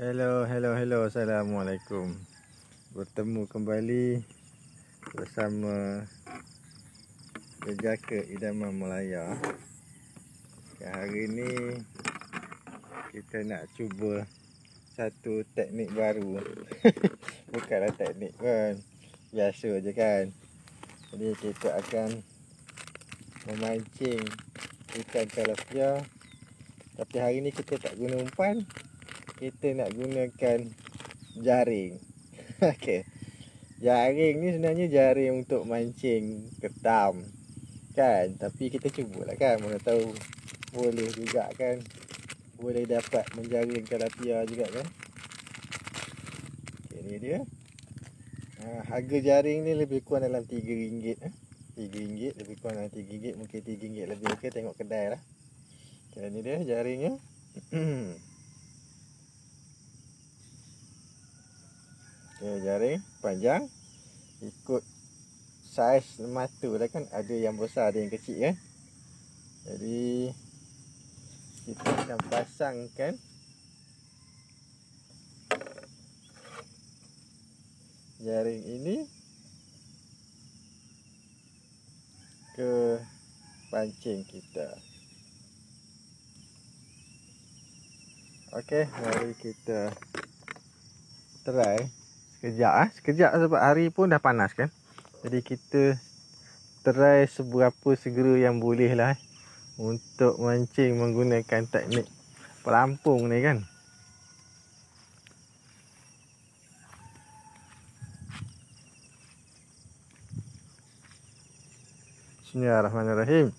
Hello, hello, hello. Assalamualaikum. Bertemu kembali bersama Jejaka Idaman Melaya. Ya, hari ni kita nak cuba satu teknik baru. Bukanlah teknik kan. Biasa je kan. Jadi kita akan memancing ikan tilapia. Tapi hari ni kita tak guna umpan kita nak gunakan jaring. Okey. Jaring ni sebenarnya jaring untuk mancing ketam. Kan? Tapi kita cubalah kan. Mana tahu boleh juga kan. Boleh dapat menjaring tilapia juga kan. Okey, ni dia. Ha, harga jaring ni lebih kurang dalam RM3 eh. RM3 lebih kurang dalam RM3 mungkin RM3 lebih okey tengok kedai lah. Okay, ni dia jaringnya. Okay, jaring panjang. Ikut saiz mata lah kan. Ada yang besar ada yang kecil kan jadi kita akan pasangkan. Jaring ini ke pancing kita. Okey, mari kita try Sekejap ah, sekejap sebab hari pun dah panas kan. Jadi kita try seberapa segera yang boleh lah eh, untuk mancing menggunakan teknik pelampung ni kan. Bismillahirrahmanirrahim.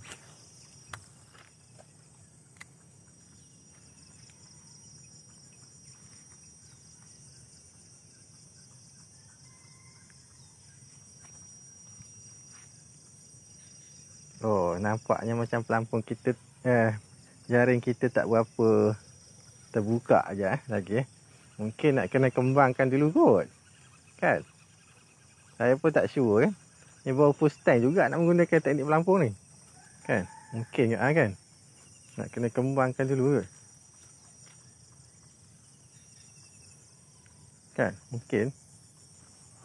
Oh, nampaknya macam pelampung kita eh jaring kita tak berapa terbuka aja eh lagi eh. Mungkin nak kena kembangkan dulu kot. Kan? Saya pun tak sure kan. Ni baru first time juga nak menggunakan teknik pelampung ni. Kan? Mungkin juga kan. Nak kena kembangkan dulu kot. Kan? Mungkin.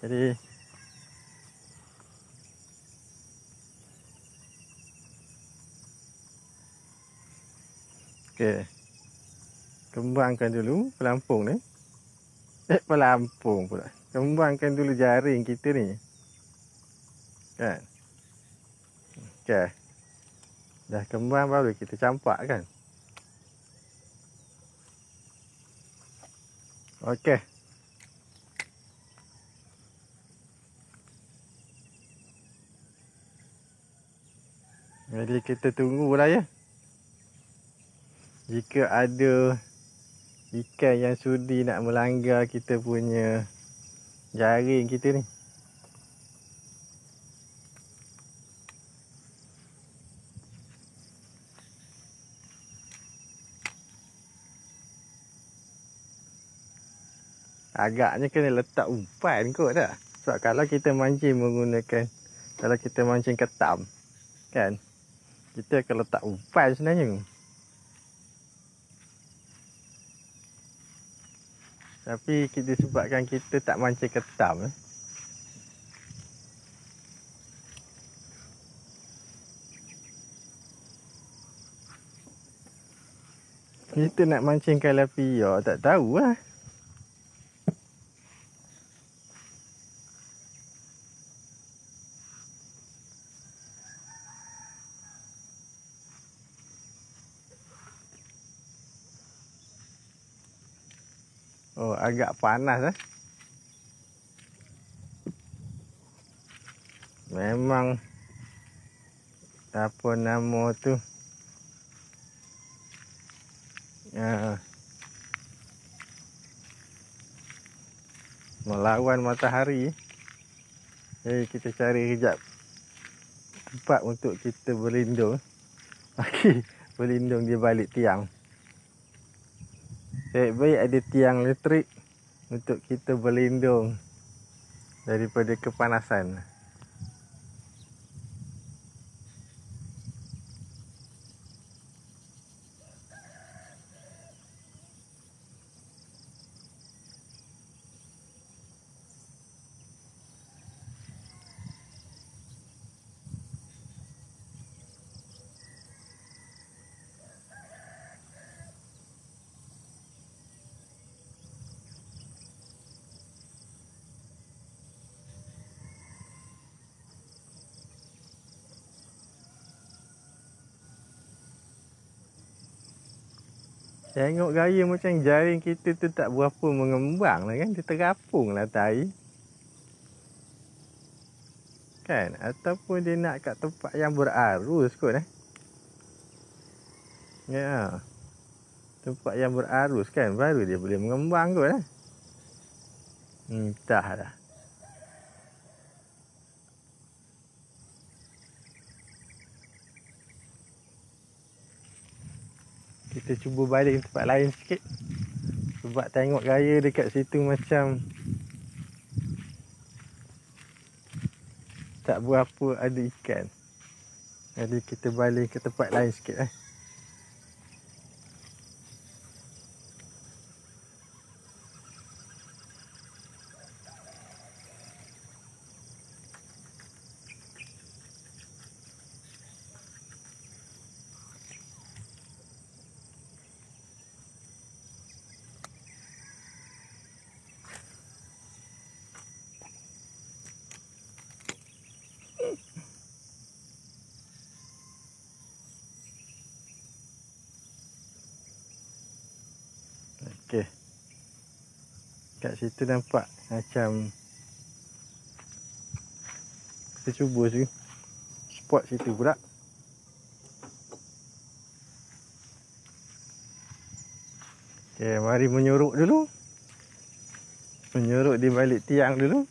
Jadi Okey. Kembangkan dulu pelampung ni. Eh, pelampung pula. Kembangkan dulu jaring kita ni. Kan? Okey. Dah kembang baru kita campak kan? Okey. Jadi kita tunggulah ya jika ada ikan yang sudi nak melanggar kita punya jaring kita ni. Agaknya kena letak umpan kot tak? Sebab kalau kita mancing menggunakan kalau kita mancing ketam kan kita akan letak umpan sebenarnya. Tapi kita sebabkan kita tak mancing ketam eh. Kita nak mancing kalapia tak tahu lah. Agak panas eh. Memang apa nama tu? Ya. Melawan matahari. Jadi kita cari kejap tempat untuk kita berlindung. Okey, berlindung di balik tiang. Baik-baik ada tiang elektrik untuk kita berlindung daripada kepanasan. Tengok gaya macam jaring kita tu tak berapa mengembang lah kan. Dia terapung lah atas Kan? Ataupun dia nak kat tempat yang berarus kot eh. Ya. Tempat yang berarus kan. Baru dia boleh mengembang kot eh. Entah kita cuba balik tempat lain sikit. Sebab tengok gaya dekat situ macam tak berapa ada ikan. Jadi kita balik ke tempat lain sikit eh Okey. Situ nampak macam kita cuba sini. Spot situ pula. Okey, mari menyuruk dulu. Menyuruk di balik tiang dulu.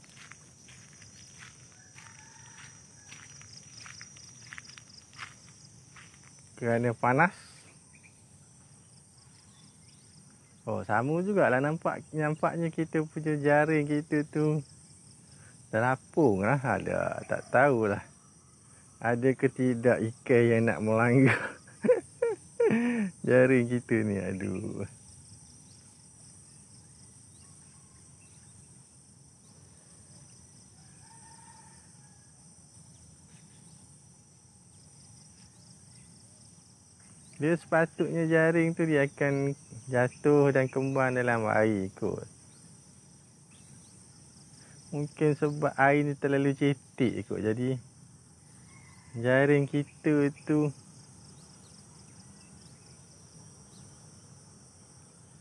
Kerana panas. Oh sama jugalah nampak nampaknya kita punya jaring kita tu terapung lah ada tak tahulah. Ada ke tidak ikan yang nak melanggar jaring kita ni? Aduh Dia sepatutnya jaring tu dia akan jatuh dan kembang dalam air kot. Mungkin sebab air ni terlalu cetek kot. Jadi jaring kita tu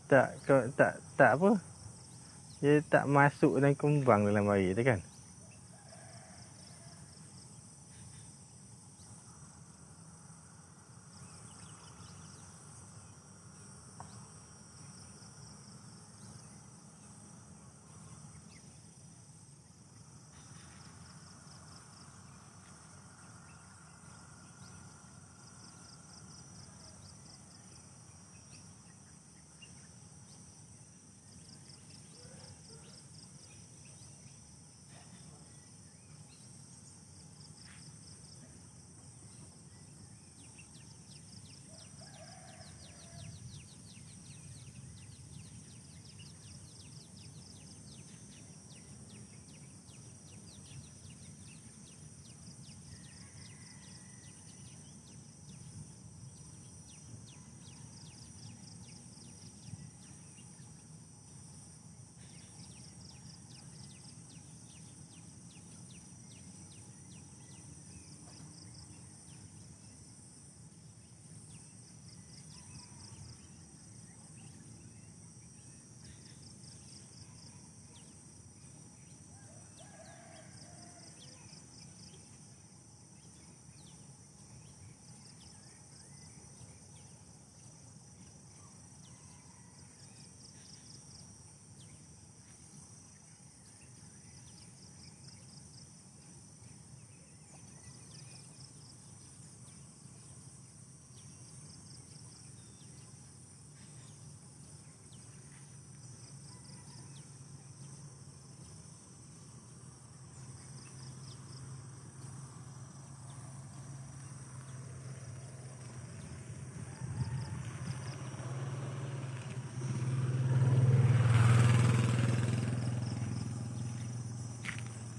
tak tak tak apa. Dia tak masuk dan kembang dalam air tu kan.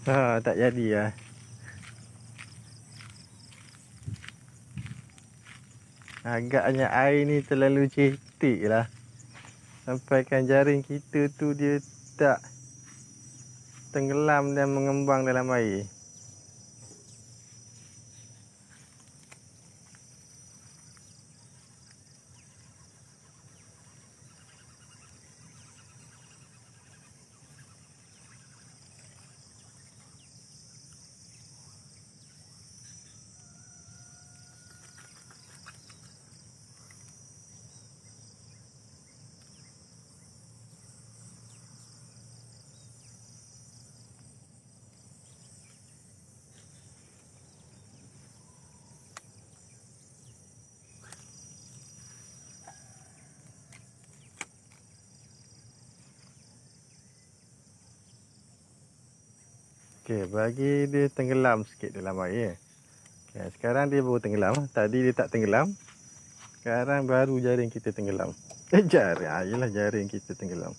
Ha, tak jadi lah. Agaknya air ni terlalu cetek lah. Sampaikan jaring kita tu dia tak tenggelam dan mengembang dalam air. Okey, bagi dia tenggelam sikit dalam air. Okay, sekarang dia baru tenggelam. Tadi dia tak tenggelam. Sekarang baru jaring kita tenggelam. Eh, jaring. Ayolah jaring kita tenggelam.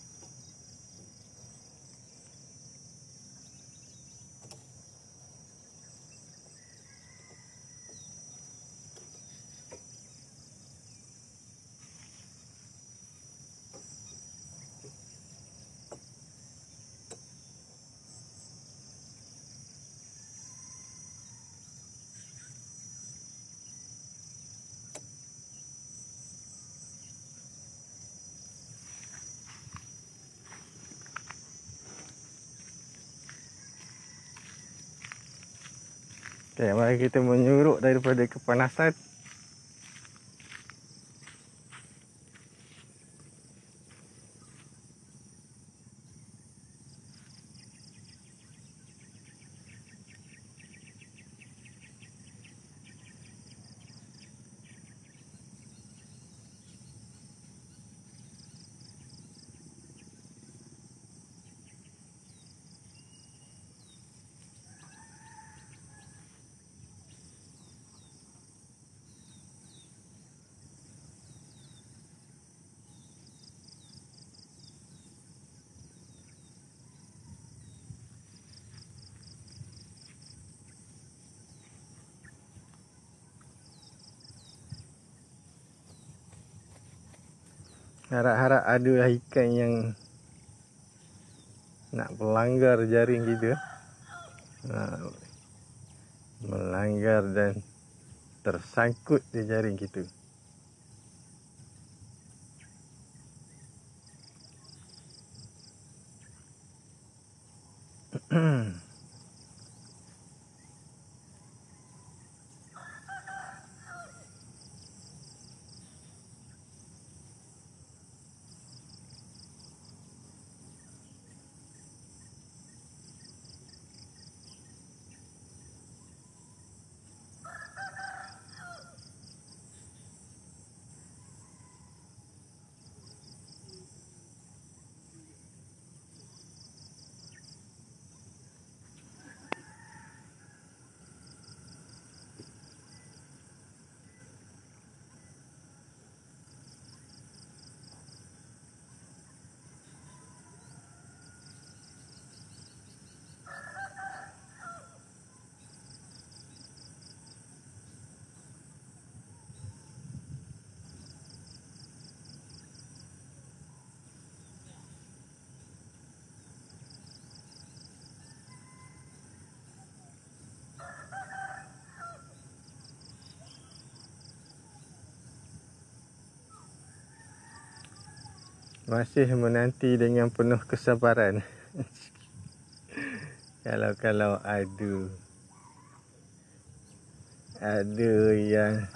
Okay, mari kita menyuruk daripada kepanasan Harap-harap ada lah ikan yang nak melanggar jaring kita. Ha, melanggar dan tersangkut di jaring kita. masih menanti dengan penuh kesabaran. Kalau-kalau ada ada yang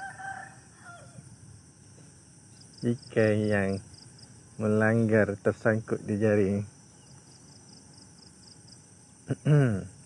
ikan yang melanggar tersangkut di jaring.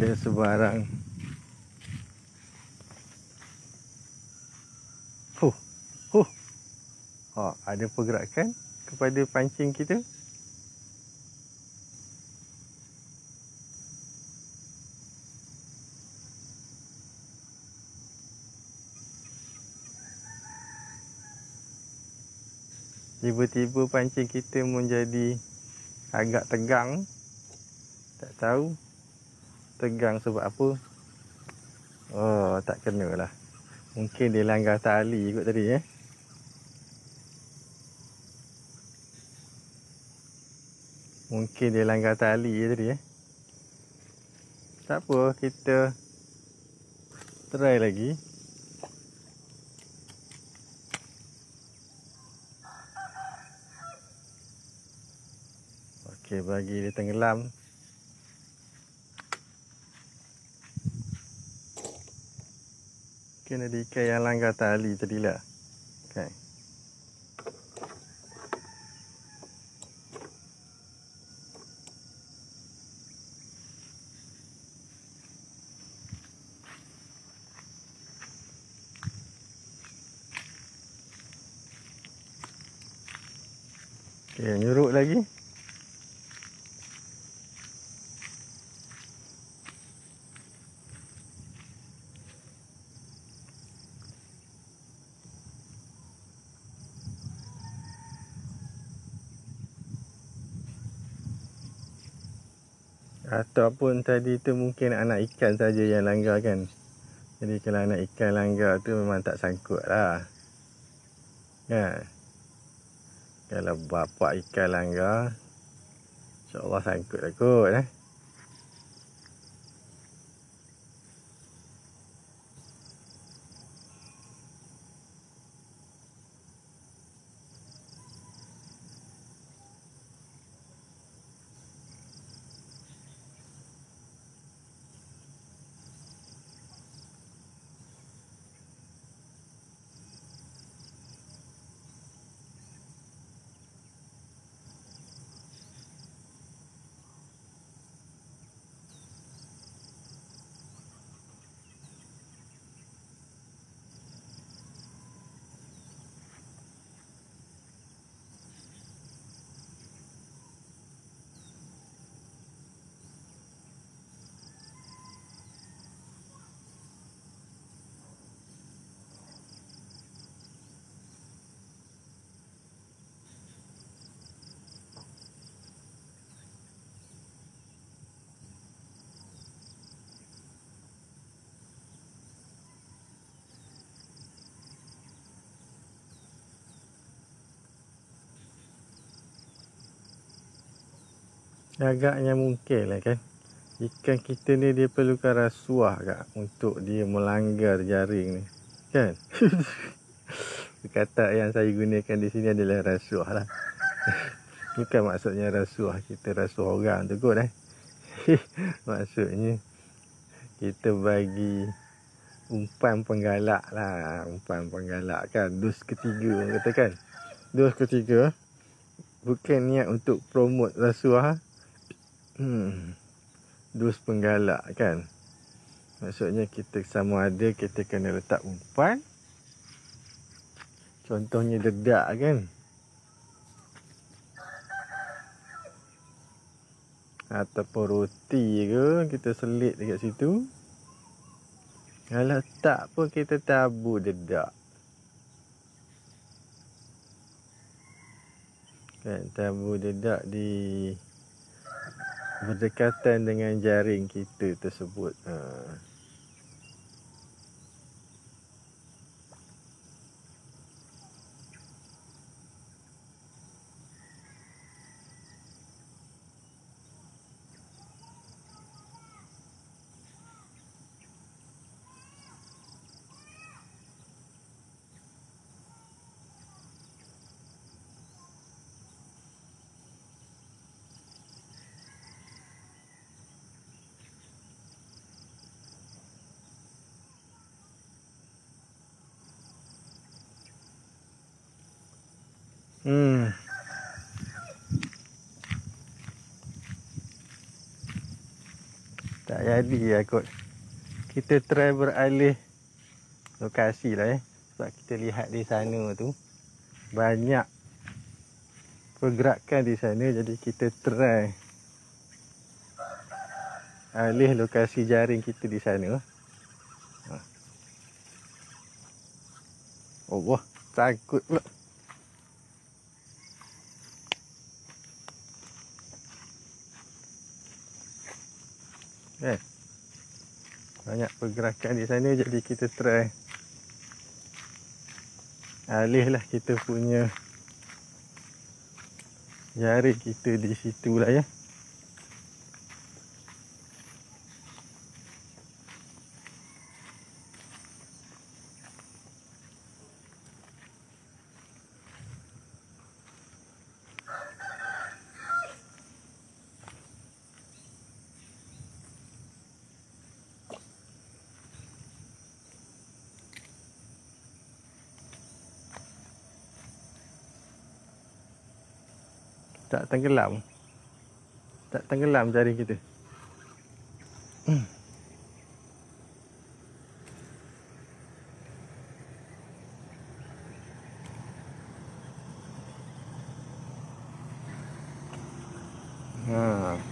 ada sebarang Huh, huh. Oh, ada pergerakan kepada pancing kita. Tiba-tiba pancing kita menjadi agak tegang. Tak tahu tegang sebab apa. Oh, tak kena lah. Mungkin dia langgar tali kot tadi eh. Mungkin dia langgar tali je tadi eh. Tak apa, kita try lagi. Okey, bagi dia tenggelam. Kena di ikan yang langgar tali tadi lah. Okay. Okay, nyuruk lagi. Ataupun tadi tu mungkin anak ikan saja yang langgar kan. Jadi kalau anak ikan langgar tu memang tak sangkut lah. Kan? Kalau bapak ikan langgar, insyaAllah sangkut lah kot eh. Agaknya mungkin lah kan? Ikan kita ni dia perlukan rasuah kak Untuk dia melanggar jaring ni Kan? Kata yang saya gunakan di sini adalah rasuah lah. Bukan maksudnya rasuah Kita rasuah orang tu kot eh? Maksudnya Kita bagi Umpan penggalak lah Umpan penggalak kan? Dus ketiga orang kata kan? Dus ketiga Bukan niat untuk promote rasuah Hmm. Dus penggalak kan. Maksudnya kita sama ada kita kena letak umpan. Contohnya dedak kan. Ataupun roti ke kita selit dekat situ. Kalau tak pun kita tabur dedak. Kan tabur dedak di berdekatan dengan jaring kita tersebut. Ha. Hmm. Tak jadi lah kot. Kita try beralih lokasi lah eh. Sebab kita lihat di sana tu. Banyak pergerakan di sana. Jadi kita try. Alih lokasi jaring kita di sana. Ha. Oh wah, takut pula. Pergerakan di sana jadi kita try alihlah kita punya jari kita di situ lah ya. Tak tenggelam tak tenggelam jari kita hmm. Ha.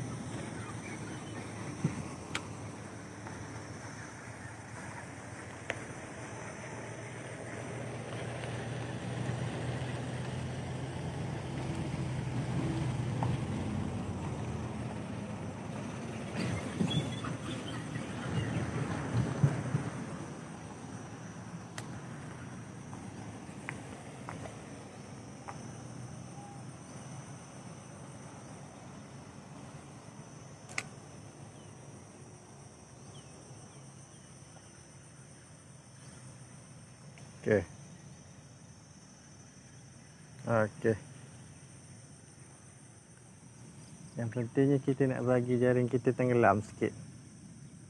Okey. Okey. Yang pentingnya kita nak bagi jaring kita tenggelam sikit.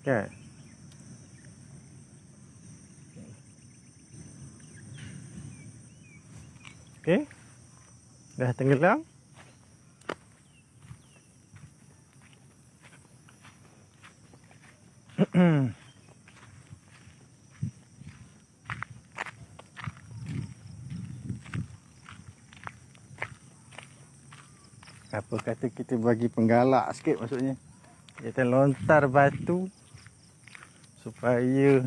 Kan? Okey. Dah tenggelam. Apa kata kita bagi penggalak sikit maksudnya? Kita lontar batu supaya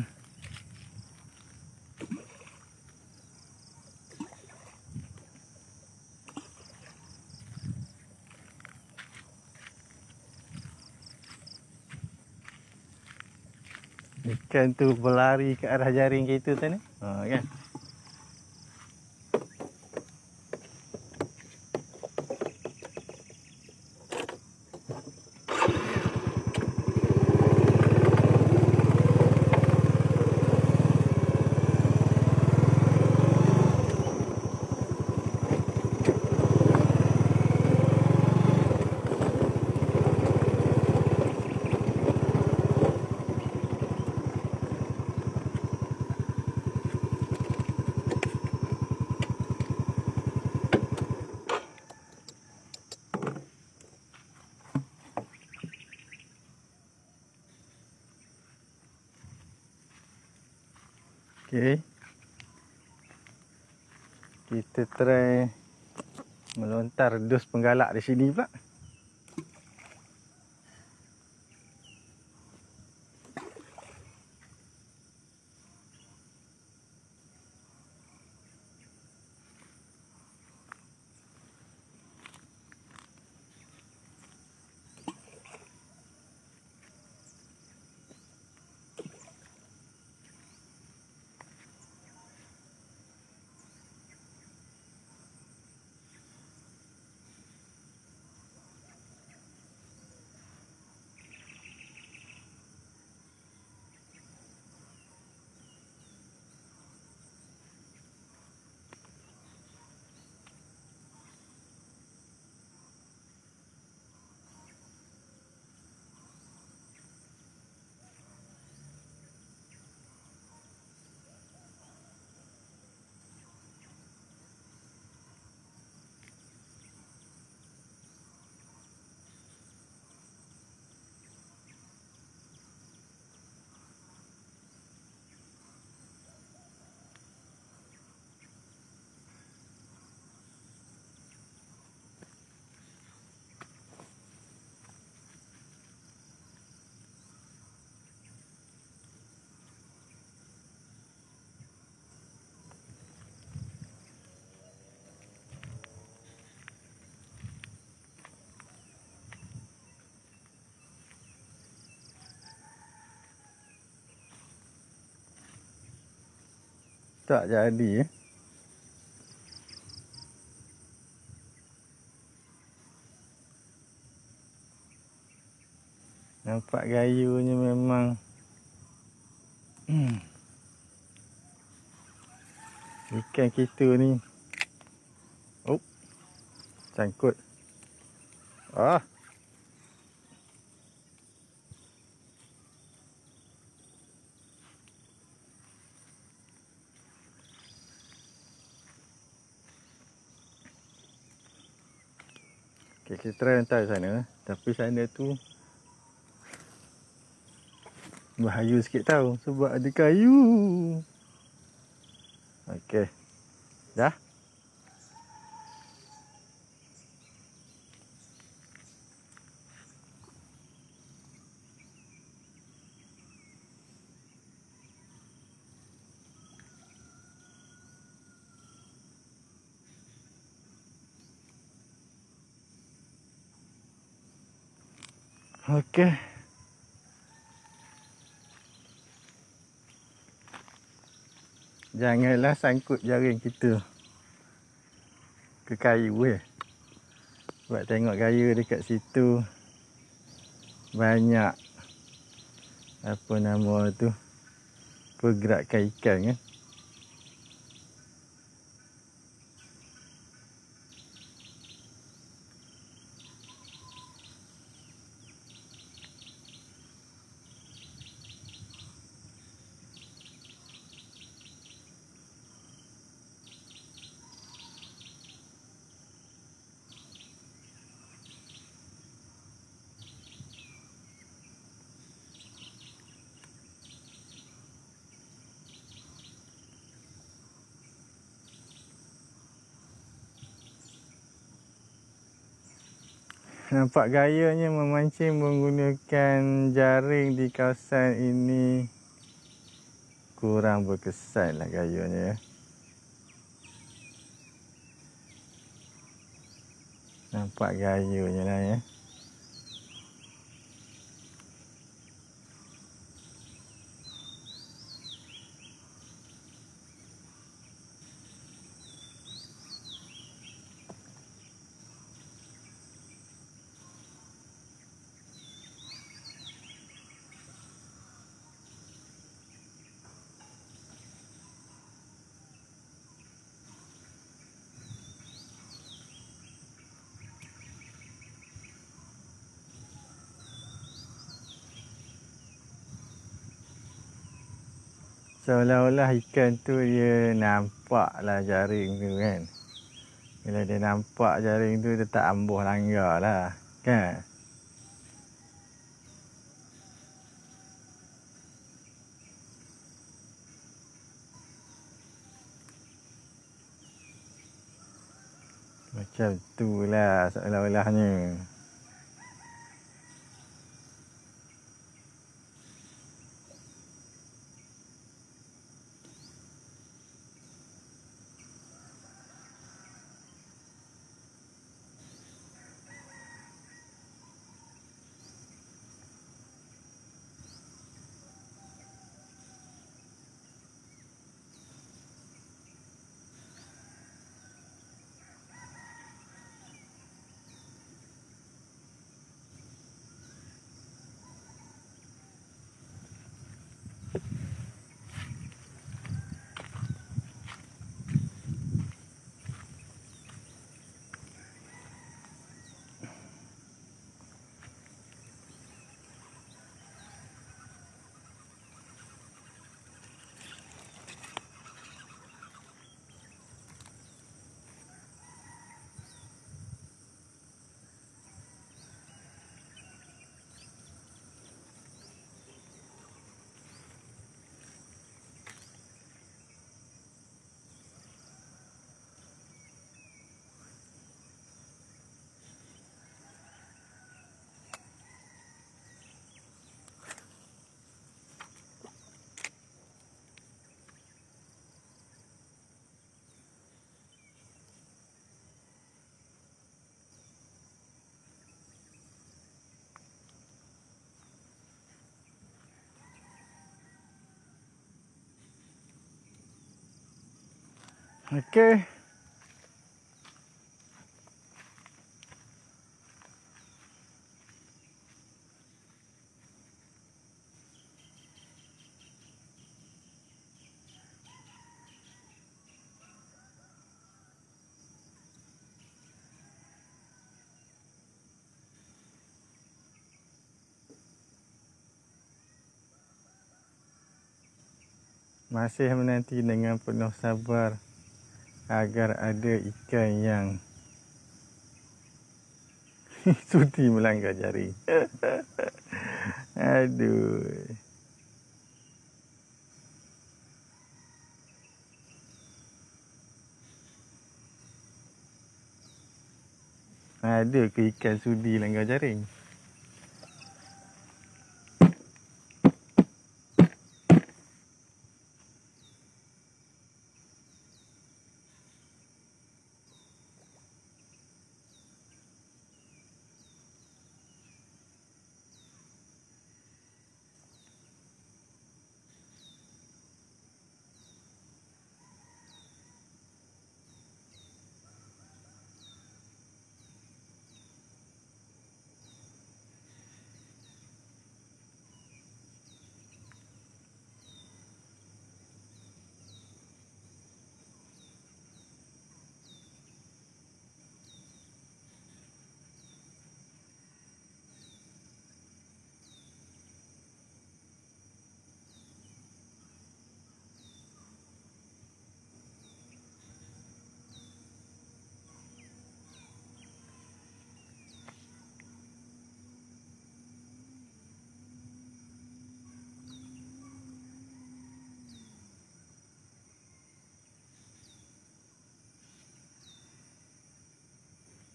ikan tu berlari ke arah jaring kita tu ni? Ha kan Okey. Kita try penggalak di sini pula. Tak jadi eh. Nampak gayunya memang hmm. Ikan kita ni Oh Cangkut Ah Okay, kita try hantar sana. Tapi sana tu Bahaya sikit tau Sebab ada kayu. Okay Dah Okey. Janganlah sangkut jaring kita ke kayu eh. Sebab tengok gaya dekat situ banyak apa nama tu pergerakan ikan kan. Nampak gayanya memancing menggunakan jaring di kawasan ini kurang berkesan lah gayanya ya. Nampak gayanya lah ya. Seolah-olah ikan tu dia nampak lah jaring tu kan. Bila dia nampak jaring tu dia tak ambuh langgar lah. Kan? Macam tu lah seolah-olahnya. Okey. Masih menanti dengan penuh sabar agar ada ikan yang sudi melanggar jari. Aduh. Ada ke ikan sudi langgar jaring?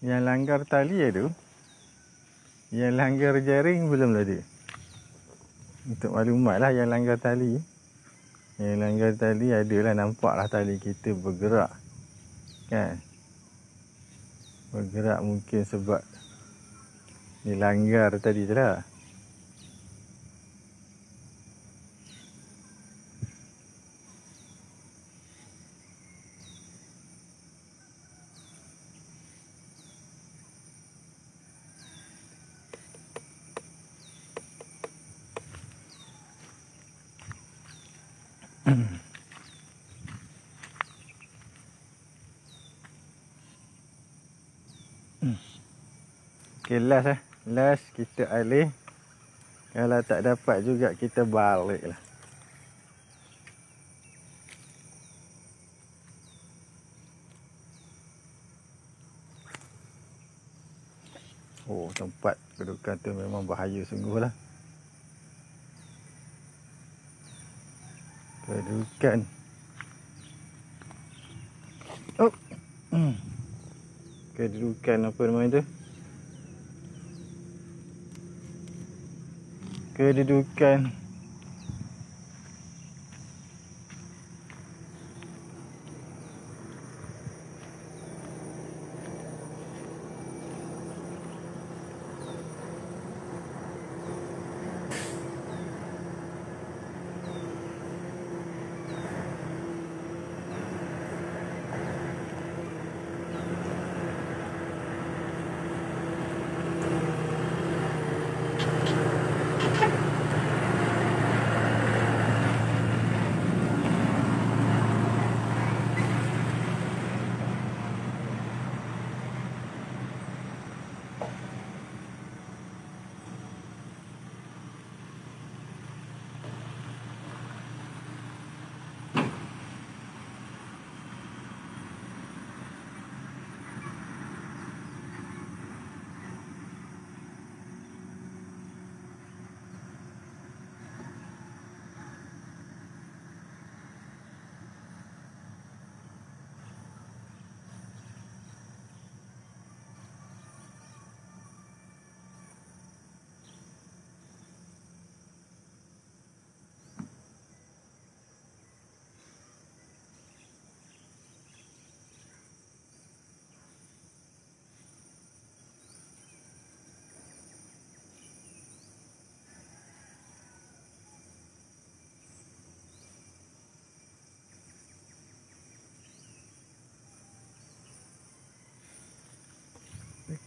Yang langgar tali ada. Yang langgar jaring belum ada. Untuk maklumat lah yang langgar tali. Yang langgar tali adalah nampaklah tali kita bergerak. Kan? Bergerak mungkin sebab ni langgar tadi tu lah. Last eh. Last kita alih. Kalau tak dapat juga kita balik lah. Oh, tempat kedudukan tu memang bahaya sungguh lah. Kedudukan. Oh. Hmm. Kedudukan apa nama itu? Kedudukan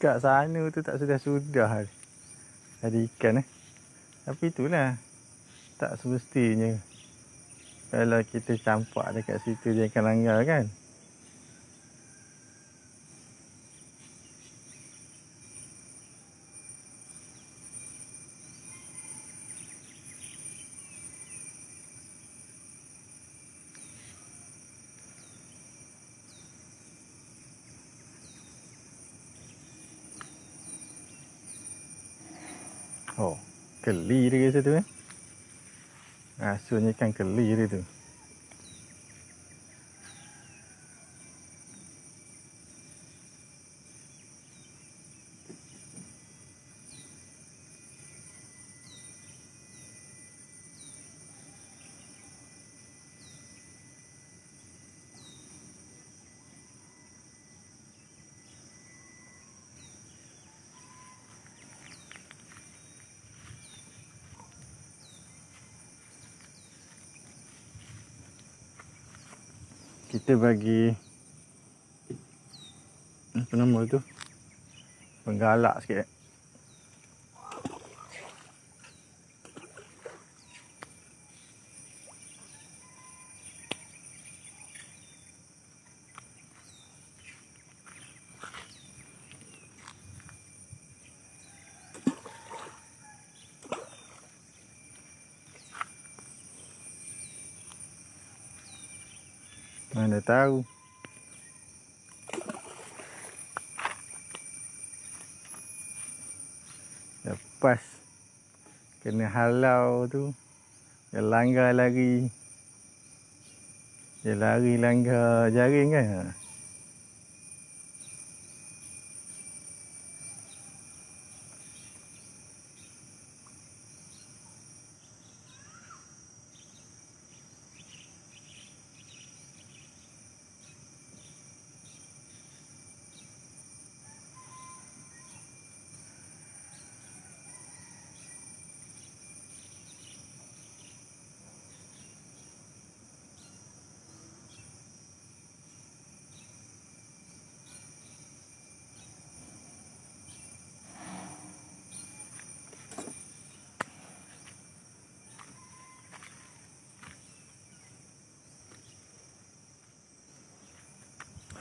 Kat sana tu tak sudah-sudah Ada ikan eh. Tapi itulah. Tak semestinya. Kalau kita campak dekat situ dia akan langgar kan. Oh, keli dia rasa tu eh. Rasanya ikan keli dia tu. Kita bagi apa nama tu? Penggalak sikit Mana tahu. Lepas kena halau tu dia langgar lari. Dia lari langgar jaring kan.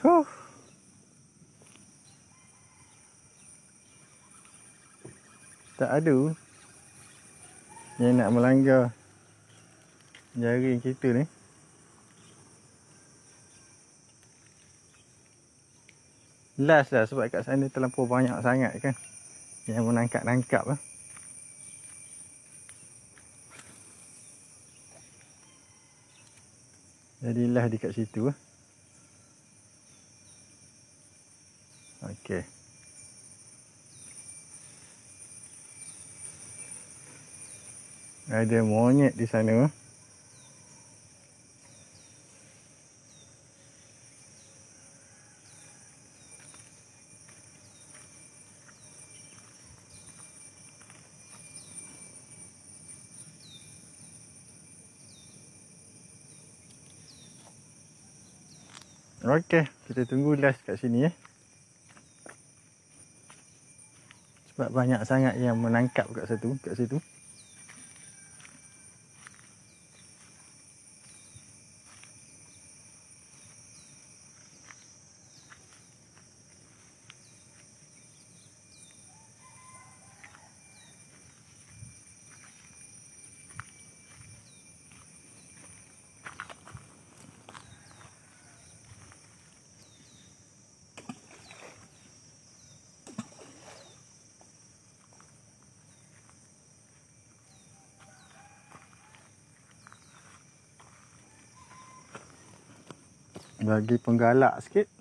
Huh. Tak ada yang nak melanggar jaring kita ni. Last lah sebab kat sana terlampau banyak sangat kan yang menangkap-nangkap lah. Jadilah dekat situ lah. Okey. Ada monyet di sana. Okey, kita tunggu last kat sini eh. Sebab banyak sangat yang menangkap kat situ, kat situ. Bagi penggalak sikit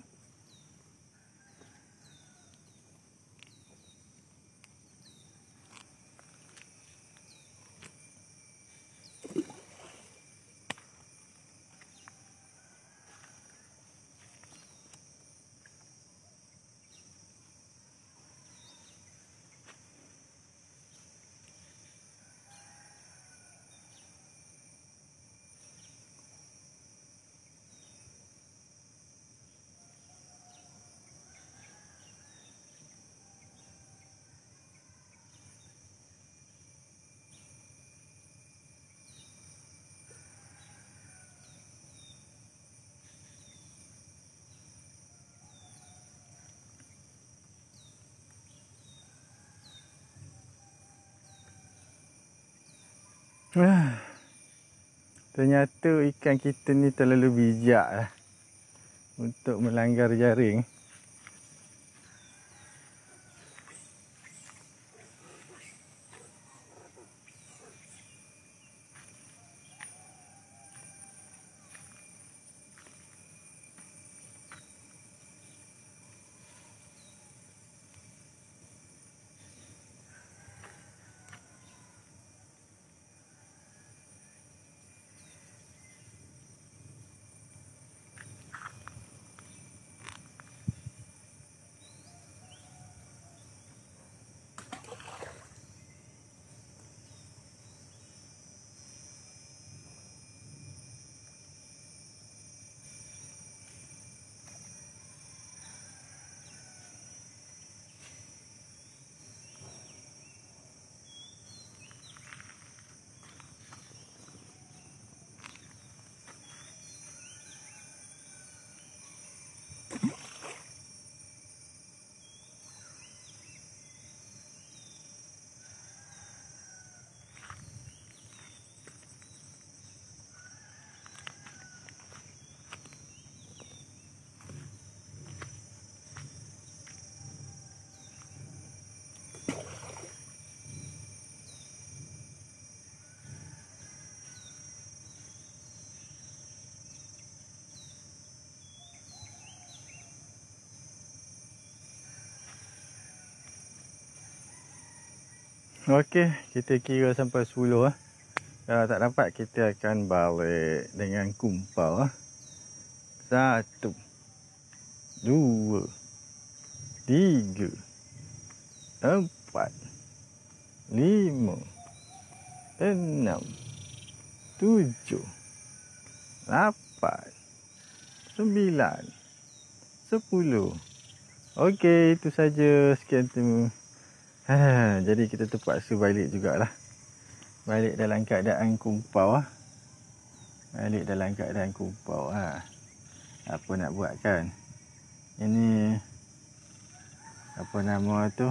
Ternyata ikan kita ni terlalu bijak lah Untuk melanggar jaring Okey, kita kira sampai 10 ah. Kalau tak dapat kita akan balik dengan kumpal ah. Satu. Dua. Tiga. Empat. Lima. Enam. Tujuh. Lapan. Sembilan. Sepuluh. Okey, itu saja. Sekian terima Ha, jadi kita terpaksa balik jugalah. Balik dalam keadaan kumpau ah. Balik dalam keadaan kumpau ha. Apa nak buat kan? Ini apa nama tu?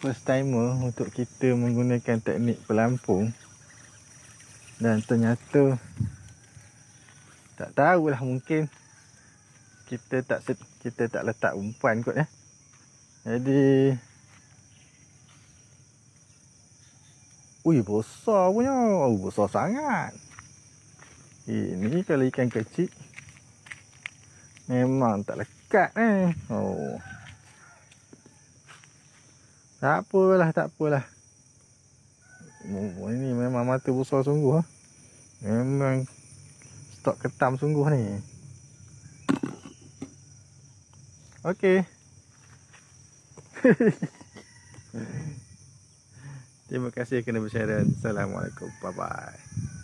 First timer untuk kita menggunakan teknik pelampung. Dan ternyata tak tahulah mungkin kita tak kita tak letak umpan kot ya. Jadi Ui besar punya oh, Besar sangat Ini kalau ikan kecil Memang tak lekat eh Oh Tak apalah tak apalah oh, Ini memang mata besar sungguh ah. Memang Stok ketam sungguh ni Okay Terima kasih kerana bersyarat. Assalamualaikum. Bye bye.